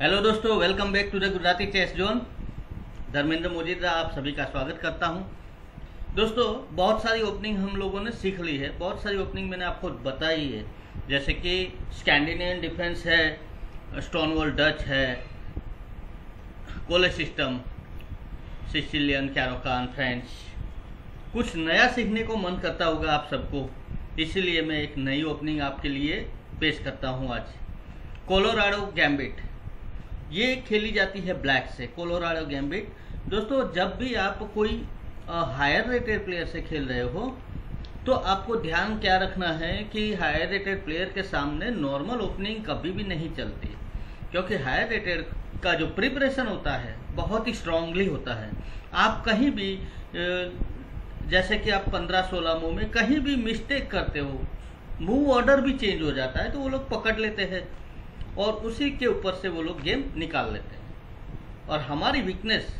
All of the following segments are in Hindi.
हेलो दोस्तों welcome back to the Gujarati chess zone Dharmendra Mojidra आप सभी का स्वागत करता हूँ। दोस्तों, बहुत सारी ओपनिंग हम लोगों ने सीख ली है। बहुत सारी ओपनिंग मैंने आपको बताई है। जैसे कि स्कैंडिनेवियन डिफेंस है स्टोन वॉल डच है Colle system Sicilian Caro-Kann French कुछ नया सीखने को मन करता होगा आप सबको। इसीलिए मैं एक नई ओपनिंग आपके लिए पेश करता हूँ आज। कोलोराडो गैम्बिट ये खेली जाती है ब्लैक से, कोलोराडो गैम्बिट। दोस्तों, जब भी आप कोई हायर रेटेड प्लेयर से खेल रहे हो तो आपको ध्यान क्या रखना है कि हायर रेटेड प्लेयर के सामने नॉर्मल ओपनिंग कभी भी नहीं चलती। क्योंकि हायर रेटेड का जो प्रिपरेशन होता है, बहुत ही स्ट्रांगली होता है। आप कहीं भी जैसे कि आप 15-16 मूव में कहीं भी मिस्टेक करते हो मूव ऑर्डर भी चेंज हो जाता है तो वो लोग पकड़ लेते हैं। और उसी के ऊपर से वो लोग गेम निकाल लेते हैं। और हमारी वीकनेस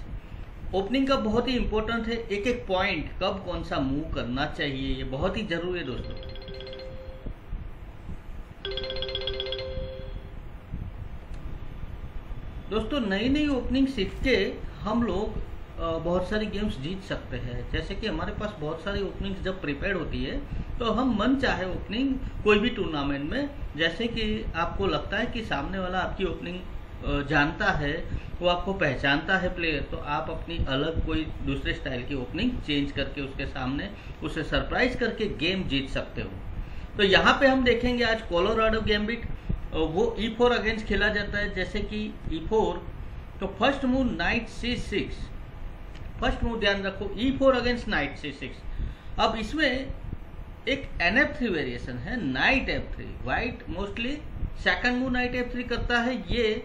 ओपनिंग का बहुत ही इंपॉर्टेंट है। एक एक पॉइंट कब कौन सा मूव करना चाहिए, ये बहुत ही ज़रूरी है दोस्तों। दोस्तों नई नई ओपनिंग सीख के हम लोग बहुत सारी गेम्स जीत सकते हैं। जैसे कि हमारे पास बहुत सारी ओपनिंग जब प्रिपेयर होती है तो हम मन चाहे ओपनिंग कोई भी टूर्नामेंट में, जैसे कि आपको लगता है कि सामने वाला आपकी ओपनिंग जानता है, वो आपको पहचानता है प्लेयर तो आप अपनी अलग कोई दूसरे स्टाइल की ओपनिंग चेंज करके उसके सामने उसे सरप्राइज़ करके गेम जीत सकते हो। तो यहाँ पे हम देखेंगे आज कोलोराडो गैम्बिट वो ई फोर अगेंस्ट खेला जाता है। जैसे कि ई फोर तो first move knight C six first move ध्यान रखो E four against knight C six अब इसमें एक एन एफ़ थ्री वेरिएशन है knight F three white mostly second move knight F three करता है, ये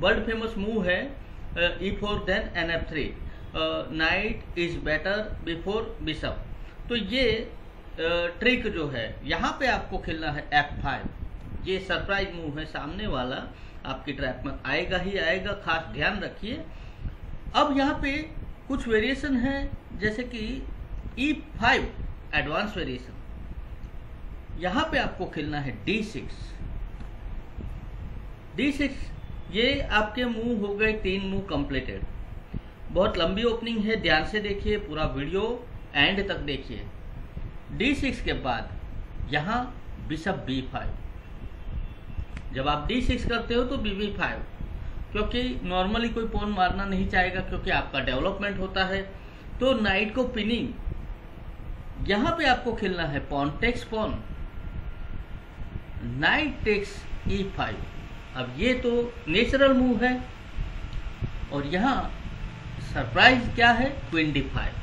वर्ल्ड फ़ेमस मूव है E four then N F three knight is better before bishop तो ये ट्रिक जो है, यहाँ पे आपको खेलना है एफ़ फाइव ये सरप्राइज़ मूव है, सामने वाला आपकी ट्रैप में आएगा ही आएगा, खास ध्यान रखिए. अब यहाँ पे कुछ वेरिएशन है, जैसे कि ई फाइव एडवांस वेरिएशन यहाँ पे आपको खेलना है डी सिक्स डी सिक्स ये आपके मूव हो गए तीन मूव कंप्लीटेड बहुत लंबी ओपनिंग है, ध्यान से देखिए पूरा वीडियो एंड तक देखिए। डी सिक्स के बाद यहाँ बिशप बी फाइव जब आप डी सिक्स करते हो तो बी बी फाइव क्योंकि नॉर्मली कोई पोन मारना नहीं चाहेगा क्योंकि आपका डेवलपमेंट होता है। तो नाइट को पिनिंग यहाँ पे आपको खेलना है pawn takes pawn knight takes E five अब ये तो नेचुरल मूव है। और यहाँ सरप्राइज़ क्या है? ट्वेंटी फाइव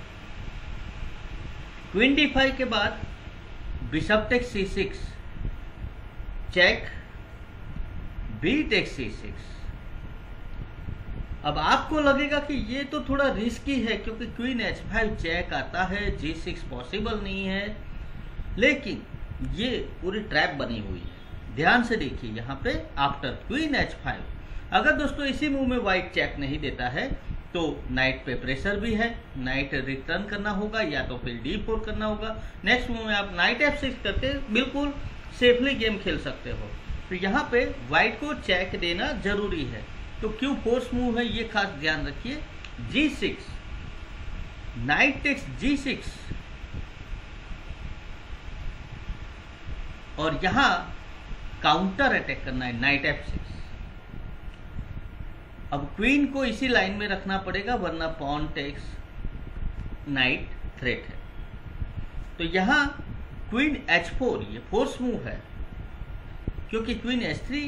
ट्वेंटी फाइव के बाद bishop takes C six check B takes C six अब आपको लगेगा कि ये तो थोड़ा रिस्की है, क्योंकि क्वीन एच फाइव चेक आता है जी सिक्स पॉसिबल नहीं है, लेकिन ये पूरी ट्रैप बनी हुई है। ध्यान से देखिए यहाँ पे आफ्टर क्वीन एच फाइव अगर दोस्तों इसी मूव में व्हाइट चेक नहीं देता है तो नाइट पे प्रेशर भी है नाइट रिटर्न करना होगा या तो फिर डी फोर करना होगा। नेक्स्ट मूव में आप नाइट एफ़ सिक्स करके बिल्कुल सेफली गेम खेल सकते हो। तो यहाँ पे व्हाइट को चेक देना ज़रूरी है। तो क्यों फोर्स मूव है, ये खास ध्यान रखिए। G six knight takes G six और यहाँ काउंटर अटैक करना है नाइट एफ़ सिक्स अब क्वीन को इसी लाइन में रखना पड़ेगा, वरना पॉन टेक्स नाइट थ्रेट है। तो यहाँ क्वीन एच फोर ये फोर्स मूव है, क्योंकि क्वीन एच थ्री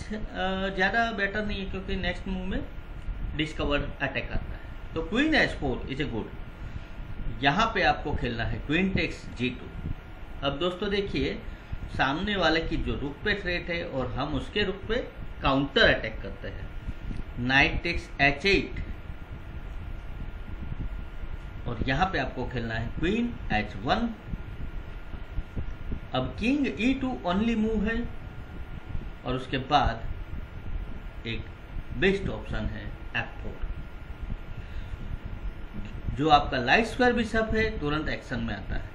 ज़्यादा बेटर नहीं है क्योंकि नेक्स्ट मूव में डिस्कवर अटैक आता है। तो queen H four is a good यहाँ पे आपको खेलना है क्वीन टेक्स जी टू अब दोस्तों देखिए, सामने वाले की जो रुख पे थ्रेट है और हम उसके रुख पे काउंटर अटैक करते हैं। नाइट टेक्स एच एट और यहाँ पे आपको खेलना है क्वीन एच वन अब king E two only move है। और उसके बाद एक बेस्ट ऑप्शन है एफ़ फोर जो आपका लाइट स्क्वायर बिशप है, तुरंत एक्शन में आता है।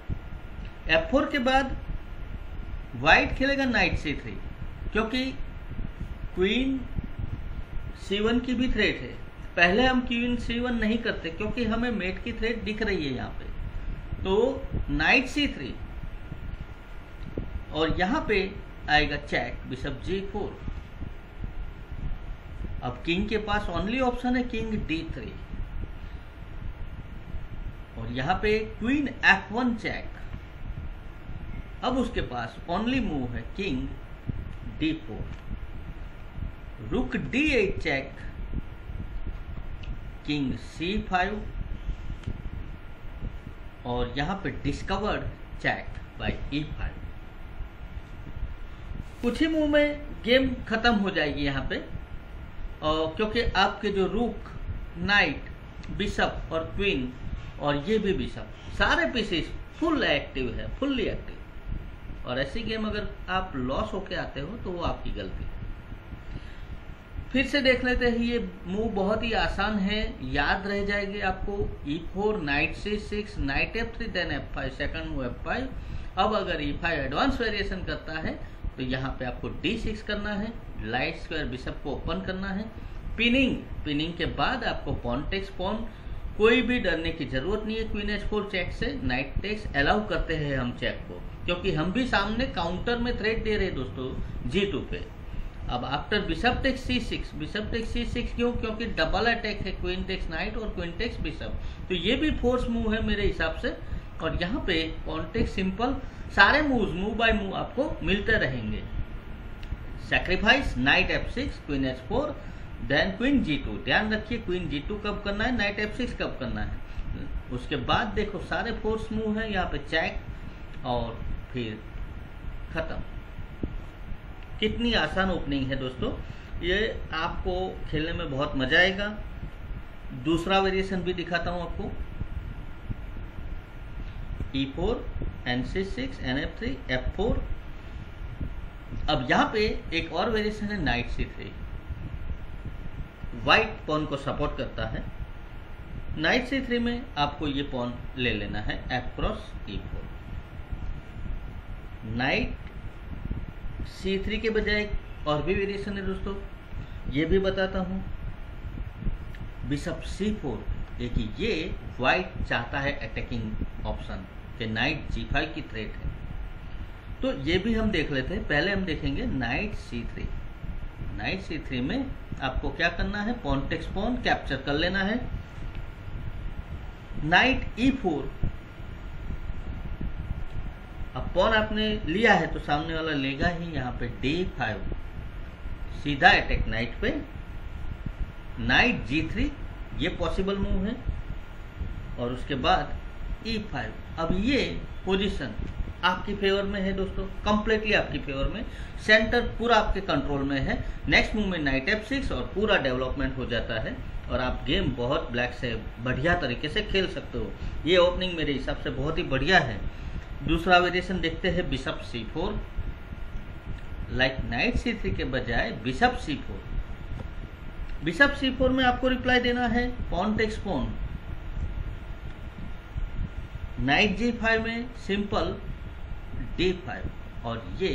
एफ़ फोर के बाद व्हाइट खेलेगा नाइट सी थ्री क्योंकि क्वीन सी वन की भी थ्रेट है। पहले हम क्वीन सी वन नहीं करते, क्योंकि हमें मेट की थ्रेट दिख रही है यहाँ पे। तो नाइट सी थ्री और यहाँ पे आएगा चेक, बिशप जी फोर अब किंग के पास ओनली ऑप्शन है किंग डी थ्री और यहाँ पे क्वीन एफ़ वन चेक अब उसके पास ओनली मूव है king D four rook D eight check king C five और यहाँ पे discovered check by E five कुछ ही मुँह में गेम खत्म हो जाएगी यहाँ पे। और क्योंकि आपके जो रूक नाइट बिशप और क्वीन और ये भी बिशप सारे पीसेस फुल एक्टिव है फुल्ली एक्टिव और ऐसी गेम अगर आप लॉस होके आते हो तो वो आपकी गलती है। फिर से देख लेते हैं, ये मूव बहुत ही आसान है, याद रह जाएगी आपको। E four knight C six knight F three then F five second move F five अब अगर ई फाइव एडवांस वेरिएशन करता है तो यहाँ पे आपको डी सिक्स करना है लाइट स्क्वायर बिशप को ओपन करना है। पिनिंग पिनिंग के बाद आपको पॉन टेक्स पॉन कोई भी डरने की ज़रूरत नहीं है क्वीन एच फोर चेक से। नाइट टेक्स अलाउ करते हैं हम चेक को, क्योंकि हम भी सामने काउंटर में थ्रेड दे रहे हैं दोस्तों जी टू पे। अब after bishop takes C six bishop takes C six क्यों? क्योंकि डबल अटैक है क्वीन टेक्स नाइट और क्वीन टेक्स बिशप तो ये भी फोर्स मूव है मेरे हिसाब से। और यहाँ पे कॉन्टेक्ट सिंपल सारे मूव मूव बाय मूव आपको मिलते रहेंगे। Sacrifice knight F six queen H four then queen G two ध्यान रखिए क्वीन जी टू कब करना है नाइट एफ़ सिक्स कब करना है। उसके बाद देखो, सारे फोर्स मूव है, यहाँ पे चेक और फिर खत्म। कितनी आसान ओपनिंग है दोस्तों। ये आपको खेलने में बहुत मज़ा आएगा। दूसरा वेरिएशन भी दिखाता हूँ आपको। E four N C six N F three F four अब यहाँ पे एक और वेरिएशन है knight C three white pawn को सपोर्ट करता है। नाइट सी थ्री में आपको ये पॉन ले लेना है F cross E four knight C three के बजाय और भी वेरिएशन है दोस्तों। ये भी बताता हूँ। बिशप सी फोर देखिए ये व्हाइट चाहता है अटैकिंग ऑप्शन कि नाइट जी फाइव की थ्रेट है। तो ये भी हम देख लेते हैं। पहले हम देखेंगे knight C three knight C three में आपको क्या करना है? पॉन्टेक्स पॉन कैप्चर कर लेना है। नाइट ई फोर अब पॉन आपने लिया है तो सामने वाला लेगा ही यहाँ पे डी फाइव सीधा अटैक नाइट पे। नाइट जी थ्री ये पॉसिबल मूव है। और उसके बाद ई e फाइव अब ये पोजीशन आपकी फेवर में है दोस्तों कंप्लीटली आपकी फेवर में। सेंटर पूरा आपके कंट्रोल में है। नेक्स्ट मूव में नाइट एफ़ सिक्स और पूरा डेवलपमेंट हो जाता है। और आप गेम बहुत ब्लैक से बढ़िया तरीके से खेल सकते हो। ये ओपनिंग मेरे हिसाब से बहुत ही बढ़िया है। दूसरा वेरिएशन देखते हैं bishop c four like knight c three के बजाय bishop c four bishop c four में आपको रिप्लाई देना है pawn takes pawn knight g five में सिंपल, डी फाइव, और ये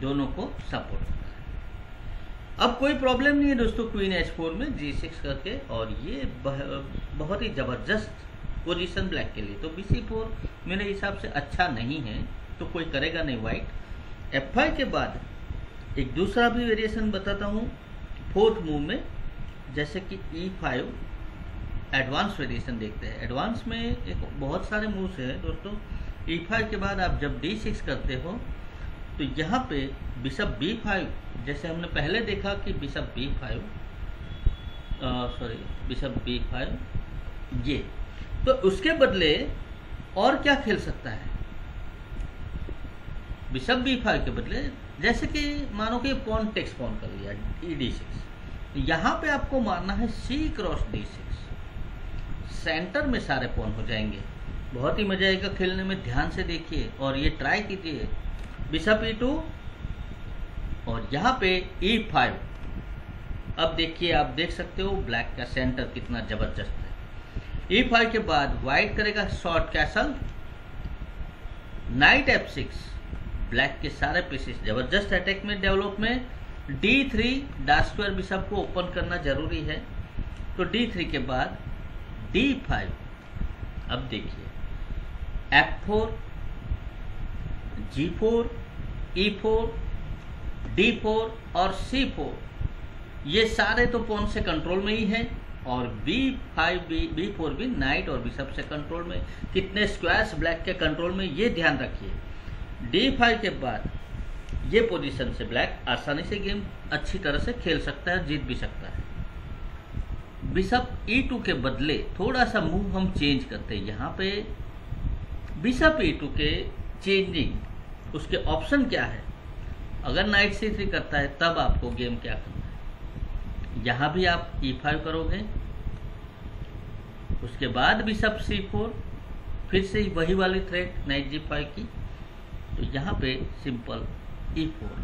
दोनों को सपोर्ट करता है। अब कोई प्रॉब्लम नहीं है दोस्तों क्वीन एच फोर में, जी सिक्स करके, और ये बहुत ही ज़बरदस्त पोजीशन ब्लैक के लिए। तो बी सी फोर मेरे हिसाब से अच्छा नहीं है तो कोई करेगा नहीं वाइट। एफ़ फाइव के बाद एक दूसरा भी वेरिएशन बताता हूँ, फोर्थ मूव में, जैसे कि ई फाइव एडवांस वेरिएशन देखते हैं। एडवांस में एक बहुत सारे मूव्स हैं दोस्तों। ई फाइव के बाद आप जब डी सिक्स करते हो तो यहाँ पे बिशप बी फाइव जैसे हमने पहले देखा कि bishop b five sorry bishop b five ये। तो उसके बदले और क्या खेल सकता है? बिशप बी फाइव के बदले, जैसे कि मानो कि पॉन टेक्स पॉन कर लिया ई डी सिक्स यहाँ पे आपको मारना है c cross d six center में सारे पॉन हो जाएँगे। बहुत ही मज़ा आएगा खेलने में, ध्यान से देखिए और ये ट्राई कीजिए। बिशप ई टू और यहाँ पे ई e फाइव अब देखिए, आप देख सकते हो ब्लैक का सेंटर कितना ज़बरदस्त है। ई e फाइव के बाद व्हाइट करेगा short castle. Knight f six black के सारे पीसेस ज़बरदस्त अटैक में डेवलप में d three dark square bishop को ओपन करना ज़रूरी है। तो डी थ्री के बाद डी फाइव अब देखिए। F four g four e four d four और सी फोर ये सारे तो पॉन से कंट्रोल में ही हैं? और b five b b four भी नाइट और बिशप से कंट्रोल में। कितने स्क्वायर्स ब्लैक के कंट्रोल में, ये ध्यान रखिए। डी फाइव के बाद, ये पोजीशन से ब्लैक आसानी से गेम अच्छी तरह से खेल सकता है, जीत भी सकता है। बिशप ई टू के बदले थोड़ा सा मूव हम चेंज करते हैं। यहाँ पे बिशप ई टू के चेंजिंग उसके ऑप्शन क्या है? अगर नाइट सी थ्री करता है, तब आपको गेम क्या करना है? यहाँ भी आप ई फाइव करोगे। उसके बाद बिशप सी फोर फिर से वही वाली थ्रेड नाइट जी फाइव की। तो यहाँ पे सिंपल ई फोर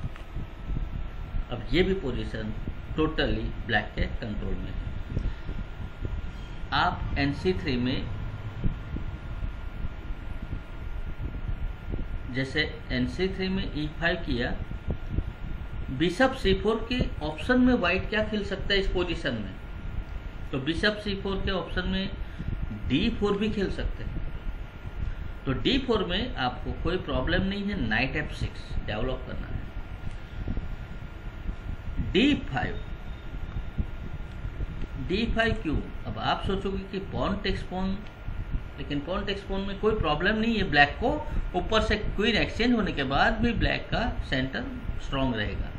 अब ये भी पोजीशन टोटली ब्लैक के कंट्रोल में है। आप एन सी थ्री में जैसे एन सी थ्री में ई फाइव किया बिशप सी फोर के ऑप्शन में वाइट क्या खेल सकता है इस पोजीशन में? तो बिशप सी फोर के ऑप्शन में डी फोर भी खेल सकते हैं। तो डी फोर में आपको कोई प्रॉब्लम नहीं है नाइट एफ़ सिक्स डेवलप करना है। D five d five Q? अब आप सोचोगे कि पॉन टेक्स पॉन लेकिन पॉन टेक्स पॉन में कोई प्रॉब्लम नहीं है। ब्लैक को ऊपर से क्वीन एक्सचेंज होने के बाद भी ब्लैक का सेंटर स्ट्रांग रहेगा।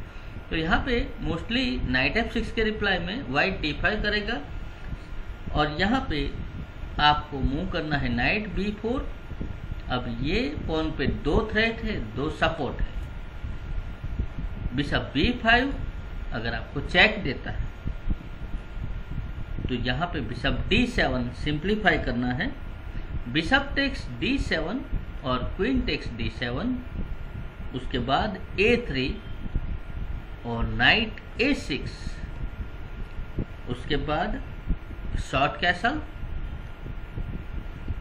तो यहाँ पे मोस्टली नाइट एफ़ सिक्स के रिप्लाई में वाइट डी फाइव करेगा। और यहाँ पे आपको मूव करना है नाइट बी फोर अब ये पॉन पे दो थ्रेट है, दो सपोर्ट है। बिशप बी फाइव अगर आपको चेक देता है तो यहाँ पे बिशप डी सेवन सिंप्लीफाई करना है। बिशप टेक्स डी सेवन और क्वीन टेक्स डी सेवन उसके बाद ए थ्री और नाइट ए सिक्स उसके बाद शॉर्ट कैसल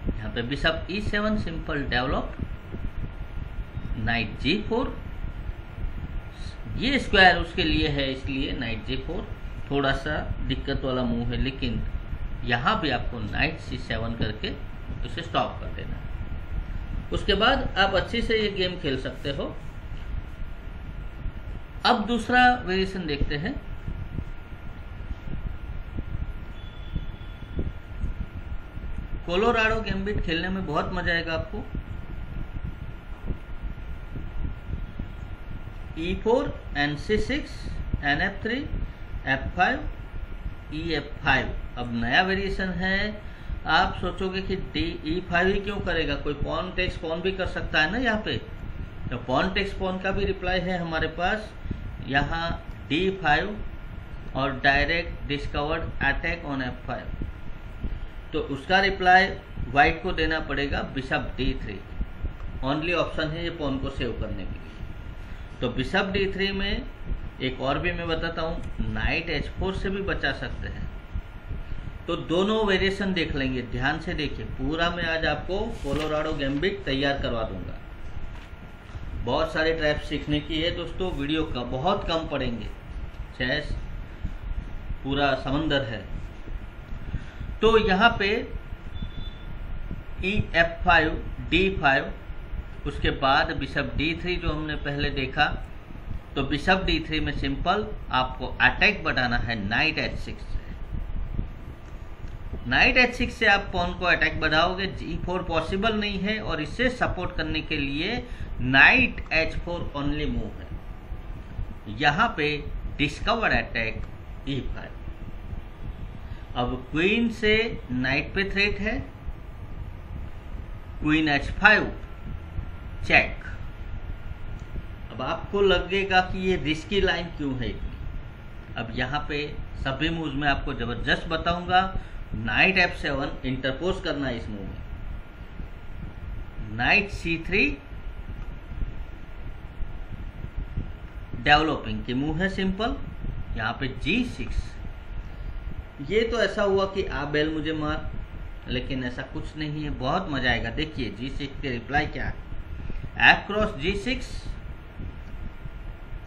यहाँ पे bishop e seven simple develop knight g four ये स्क्वायर उसके लिए है, इसलिए नाइट जी फोर थोड़ा सा दिक्कत वाला मूव है, लेकिन यहाँ भी आपको नाइट सी सेवन करके उसे स्टॉप कर देना उसके बाद आप अच्छी से ये गेम खेल सकते हो। अब दूसरा वेरिएशन देखते हैं। कोलोराडो गैम्बिट खेलने में बहुत मज़ा आएगा आपको। E four N c six N f five e f five अब नया वेरिएशन है। आप सोचोगे कि डी ई फाइव ही क्यों करेगा? कोई पॉन टेक्स पॉन भी कर सकता है ना यहाँ पे? तो पॉन टेक्स पॉन का भी रिप्लाई है हमारे पास। यहाँ डी फाइव और direct discovered attack on f five तो उसका रिप्लाई वाइट को देना पड़ेगा bishop d three only option है ये पॉन को सेव करने के लिए। तो बिशप डी थ्री में एक और भी मैं बताता हूँ नाइट एच फोर से भी बचा सकते हैं। तो दोनों वेरिएशन देख लेंगे, ध्यान से देखिए, पूरा मैं आज आपको कोलोराडो गैम्बिट तैयार करवा दूँगा। बहुत सारे ट्रैप सीखने की है दोस्तों वीडियो का बहुत कम पड़ेंगे चैस पूरा समंदर है। तो यहाँ पे e f five d five उसके बाद बिशप डी थ्री जो हमने पहले देखा तो बिशप डी थ्री में सिंपल आपको अटैक बढ़ाना है नाइट एच सिक्स से। नाइट एच सिक्स से आप पॉन को अटैक बढ़ाओगे जी फोर पॉसिबल नहीं है और इसे सपोर्ट करने के लिए knight h four only move है। यहाँ पे डिस्कवर अटैक ई फाइव अब क्वीन से नाइट पे थ्रेट है। क्वीन एच फाइव चेक अब आपको लगेगा कि ये रिस्की लाइन क्यों है? अब यहाँ पे सभी मूव में आपको ज़बरदस्त बताऊँगा। नाइट एफ़ सेवन इंटरपोज करना है इस मूव में। नाइट सी थ्री डेवलपिंग की मूव है सिंपल यहाँ पे जी सिक्स ये तो ऐसा हुआ कि आप बेल मुझे मार, लेकिन ऐसा कुछ नहीं है। बहुत मज़ा आएगा। देखिए जी सिक्स के रिप्लाई क्या है। F cross g six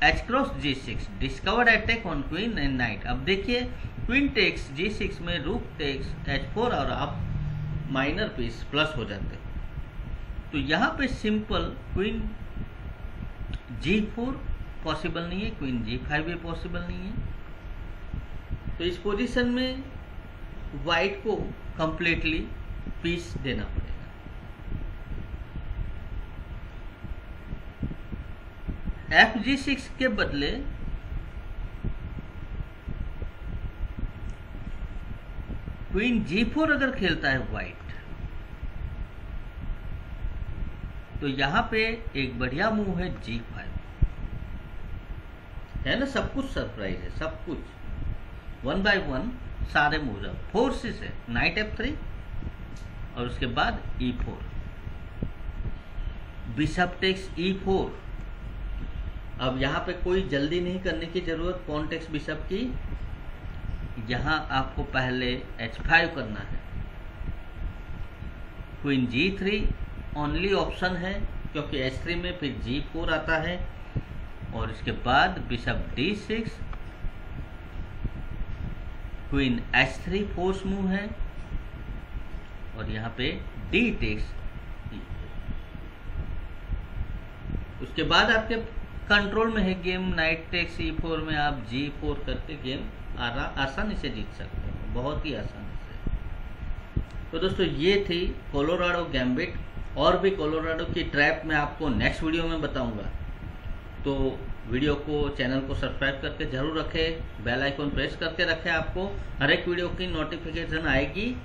h cross g six discovered attack on queen and knight अब देखिए क्वीन टेक्स जी सिक्स में रूक टेक्स एच फोर और आप माइनर पीस प्लस हो जाते तो यहाँ पे simple queen g four possible नहीं है क्वीन जी फाइव भी पॉसिबल नहीं है। तो इस पोजीशन में वाइट को कंप्लीटली पीस देना पड़ेगा। एफ़ जी सिक्स के बदले क्वीन जी फोर अगर खेलता है व्हाइट तो यहाँ पे एक बढ़िया मूव है जी फाइव है ना? सब कुछ सरप्राइज़ है, सब कुछ। वन बाय वन सारे मूव है। फोर्सेस है नाइट एफ़ थ्री और उसके बाद e four bishop takes e four अब यहाँ पे कोई जल्दी नहीं करने की ज़रूरत कौन टेक्स बिशप की। यहाँ आपको पहले h5 करना है। क्वीन g3 ओनली ऑप्शन है, क्योंकि h3 में फिर g4 आता है। और इसके बाद bishop d6 queen h3 force move है। और यहाँ पे d टेक्स उसके बाद आपके कंट्रोल में है game knight takes e four में आप जी फोर करके गेम आसानी से जीत सकते हो। बहुत ही आसानी से। तो दोस्तों, ये थी कोलोराडो गैम्बिट और भी कोलोराडो की ट्रैप मैं आपको नेक्स्ट वीडियो में बताऊँगा। तो वीडियो को चैनल को सब्सक्राइब करके ज़रूर रखें बेल आइकन प्रेस करके रखें आपको। हर एक वीडियो की नोटिफिकेशन आएगी।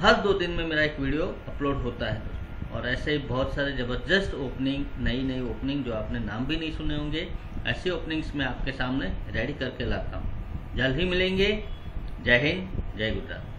हर दो दिन में मेरा एक वीडियो अपलोड होता है। और ऐसे ही बहुत सारे ज़बरदस्त ओपनिंग नई नई ओपनिंग जो आपने नाम भी नहीं सुने होंगे, ऐसी ओपनिंग्स मैं आपके सामने रेडी करके लाता हूँ। जल्द ही मिलेंगे। जय हिंद, जय गुजरात।